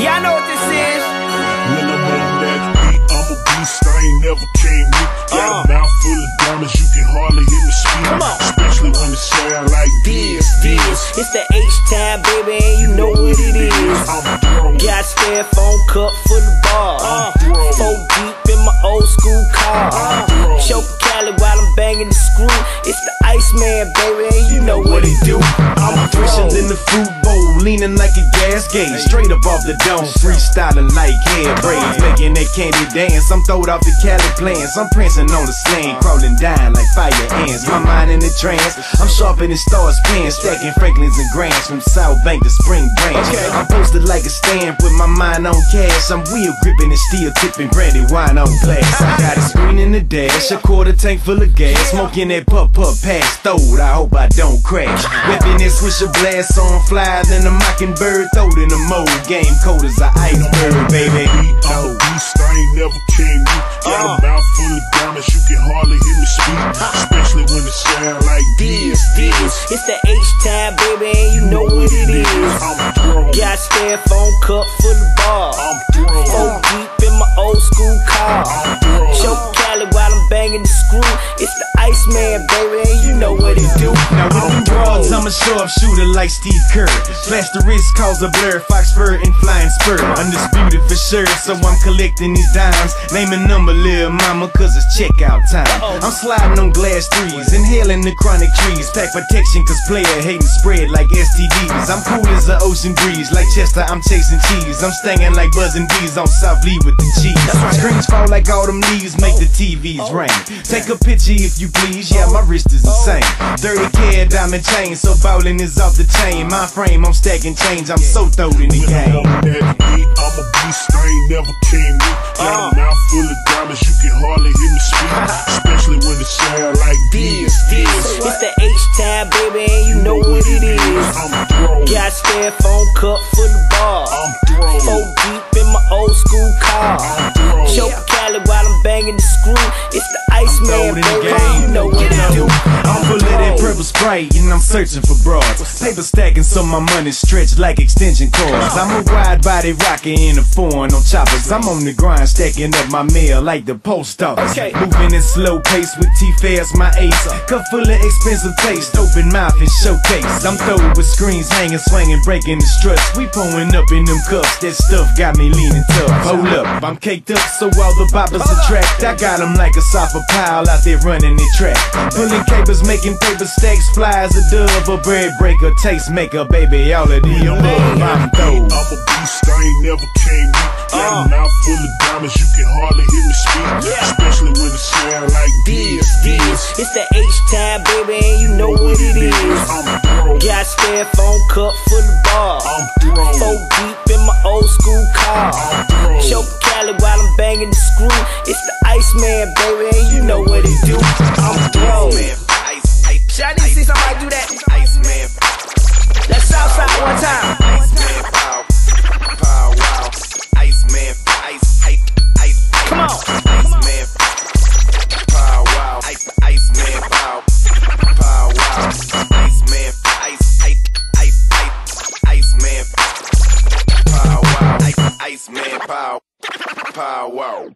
Y'all know what this is. When I'm on that beat, I'm a beast. I ain't never came weak. Got Uh. a mouth full of diamonds, you can hardly hear me speak. Come on. Especially when it sound like this, this. It's the H time, baby, and you know what it is. I'm thrown. Got styrofoam cup full of bars. I'm. Four deep in my old school car. I'm. Choke Cali while I'm banging the screw. It's the Iceman, baby, and you know what it do. I'm fresher than the fruit bowl, leaning like a Straight up off the dome, freestyling like hair braids. Making that candy dance. I'm throwed off the Cali plans. I'm prancing on the slang, crawling down like fire ants. My mind in a trance. I'm sharper than stars pants, stacking Franklins and Grants from South Bank to Spring Branch. I'm posted like a stamp with my mind on cash. I'm wheel gripping and steel tipping brandy wine on glass. I got a screen in the dash, a quarter tank full of gas. Smoking that puff puff pass throwed. I hope I don't crash. Whipping that swisher blast on fly, then a mockingbird throwed in the mold. Game cold as an iceberg, baby. Beat, I'm a beast. I ain't never came weak. Got Uh. a mouth full of diamonds, you can hardly hear me speak. Especially when it sound like this, this. It's the H time, baby, and you know what it is. I'm thrown. Got styrofoam cup full of bars. I'm thrown. Four deep in my old school car. I'm thrown. Choke Cali while I'm banging the screw. It's the a sharpshooter like Steve Kerr. Plaster wrist cause a blur, fox fur and flying spur. Undisputed for sure, so I'm collecting these dimes. Name a number, little mama, cause it's checkout time. I'm sliding on glass threes, inhaling the chronic trees. Pack protection cause player hating spread like STDs. I'm cool as an ocean breeze, like Chester, I'm chasing cheese. I'm stinging like buzzing bees on South Lee with the cheese. Screens fall like autumn leaves, make the TVs rain. Take a picture if you please, yeah, my wrist is insane. 30 k diamond chain, so ballin' is off the chain. My frame, I'm stacking change, I'm so throwed in the When I'm game. that I'm a beast. I ain't never came weak. Got a mouth full of diamonds, you can hardly hear me speak. Especially when it sound like this, this. It's the H time, baby, and you know what it is. I'm thrown. Got styrofoam cup full of bars. I'm thrown. Four deep in my old school car. I'm thrown. Choke Cali while I'm banging the screw. It's the Iceman, Throwed baby, purple sprite and I'm searching for broads. Paper stacking so my money stretched like extension cords. I'm a wide body rocker in a foreign on choppers. I'm on the grind stacking up my mail like the post office. Okay. Moving in slow pace with T-Fast my ace. Cup full of expensive taste, open mouth and showcase. I'm throwing with screens hanging, swinging, breaking the struts. We pulling up in them cups. That stuff got me leaning tough. Hold up, I'm caked up so all the boppers attract. I got 'em like a sofa pile out there running the track. Pulling capers, making paper stacks, fly as a dove, a bread breaker, taste maker, baby, all of the above. I'm through. I'm a beast, I ain't never came weak. Got a mouth full of diamonds, you can hardly hear me speak. Yeah. Especially when it sound like this, this. It's the H time, baby, and you know what it is. I'm thrown. Got styrofoam cup full of bars. I'm thrown. Four deep in my old school car. I'm thrown. Choke Cali while I'm banging the screw. It's the Iceman, baby, and you know what it do. I'm thrown. Pow, pow, wow.